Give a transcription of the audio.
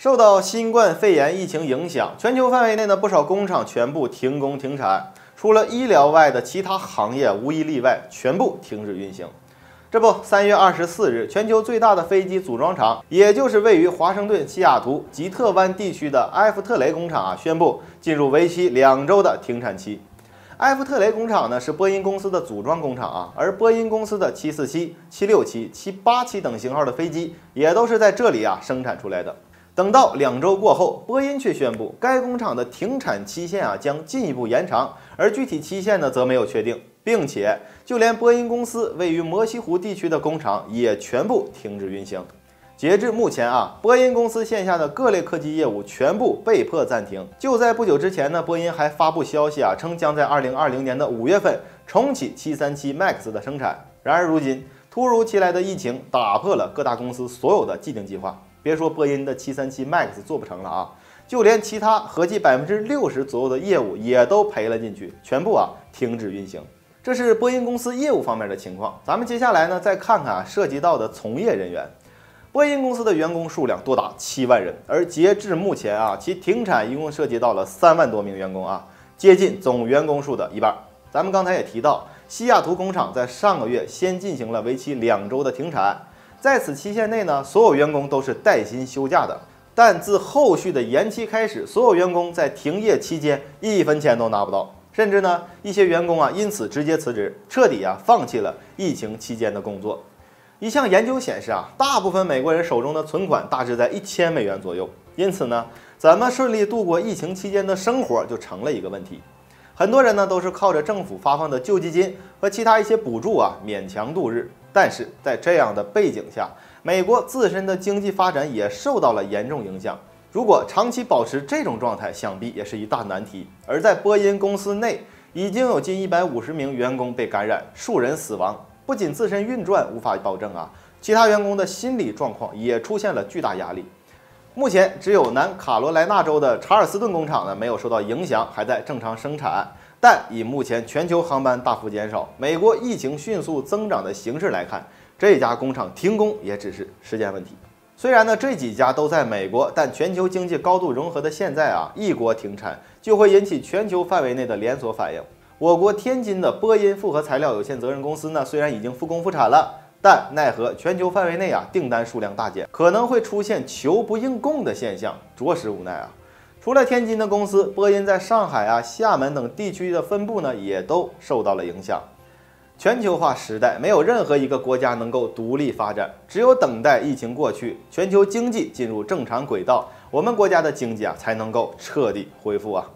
受到新冠肺炎疫情影响，全球范围内呢不少工厂全部停工停产，除了医疗外的其他行业无一例外全部停止运行。这不，三月二十四日，全球最大的飞机组装厂，也就是位于华盛顿西雅图吉特湾地区的埃弗特雷工厂啊，宣布进入为期两周的停产期。埃弗特雷工厂呢是波音公司的组装工厂啊，而波音公司的七四七、七六七、七八七等型号的飞机也都是在这里啊生产出来的。等到两周过后，波音却宣布该工厂的停产期限啊将进一步延长，而具体期限呢则没有确定。并且，就连波音公司位于摩西湖地区的工厂也全部停止运行。截至目前啊，波音公司线下的各类科技业务全部被迫暂停。就在不久之前呢，波音还发布消息啊，称将在二零二零年的五月份重启七三七 MAX 的生产。然而，如今突如其来的疫情打破了各大公司所有的既定计划。别说波音的七三七 MAX 做不成了啊，就连其他合计百分之六十左右的业务也都赔了进去，全部啊停止运行。这是波音公司业务方面的情况，咱们接下来呢再看看啊涉及到的从业人员。波音公司的员工数量多达七万人，而截至目前啊，其停产一共涉及到了三万多名员工啊，接近总员工数的一半。咱们刚才也提到，西雅图工厂在上个月先进行了为期两周的停产，在此期限内呢，所有员工都是带薪休假的，但自后续的延期开始，所有员工在停业期间一分钱都拿不到。甚至呢，一些员工啊，因此直接辞职，彻底啊放弃了疫情期间的工作。一项研究显示啊，大部分美国人手中的存款大致在一千美元左右，因此呢，怎么顺利度过疫情期间的生活就成了一个问题。很多人呢都是靠着政府发放的救济金和其他一些补助啊勉强度日。但是在这样的背景下，美国自身的经济发展也受到了严重影响。如果长期保持这种状态，想必也是一大难题。而在波音公司内，已经有近一百五十名员工被感染，数人死亡。不仅自身运转无法保证啊，其他员工的心理状况也出现了巨大压力。目前，只有南卡罗来纳州的查尔斯顿工厂呢没有受到影响，还在正常生产。但以目前全球航班大幅减少、美国疫情迅速增长的形势来看，这家工厂停工也只是时间问题。虽然呢，这几家都在美国，但全球经济高度融合的现在啊，一国停产就会引起全球范围内的连锁反应。我国天津的波音复合材料有限责任公司呢，虽然已经复工复产了，但奈何全球范围内啊订单数量大减，可能会出现求不应供的现象，着实无奈啊。除了天津的公司，波音在上海啊、厦门等地区的分部呢，也都受到了影响。全球化时代，没有任何一个国家能够独立发展，只有等待疫情过去，全球经济进入正常轨道，我们国家的经济啊才能够彻底恢复啊。